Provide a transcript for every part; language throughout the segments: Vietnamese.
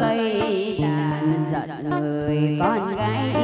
tay đàn giận người con gái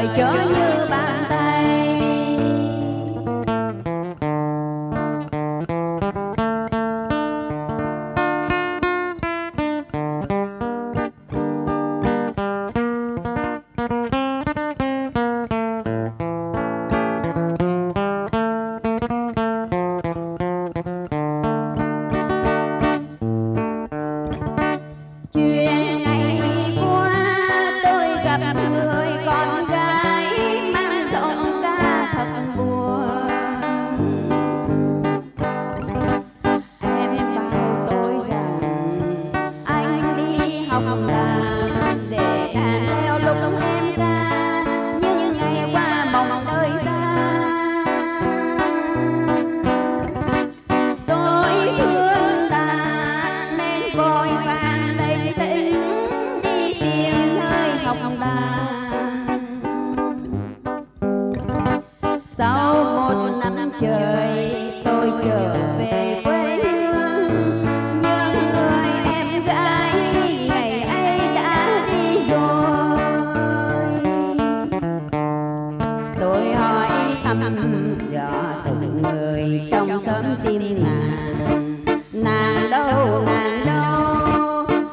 đời trở như bàn tay năm trời, tôi trở về quê hương. Nhưng người em gái, ngày ấy đã đi rồi. Tôi hỏi thăm rõ từng người trong xóm tim nàng. Nàng đâu nàng đâu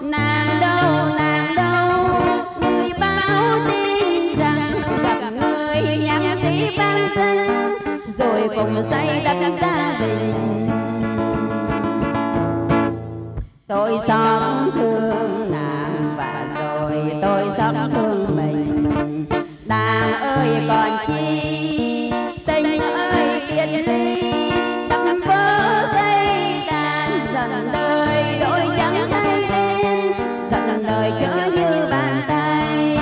Hãy subscribe cho kênh Ghiền Mì Gõ Để không bỏ lỡ những video hấp dẫn rồi cùng xây đắp gia đình tôi sống thương nàng và rồi tôi sống thương mình. nàng ơi còn chi? Tình ơi biệt ly. đắm vỡ cây tàn dần đời đôi trắng thay lên dần đời chớ như bàn tay.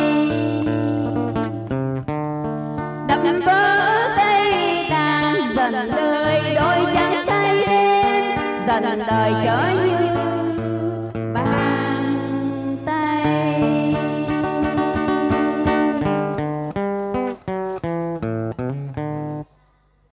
đắm vỡ dần đời chớ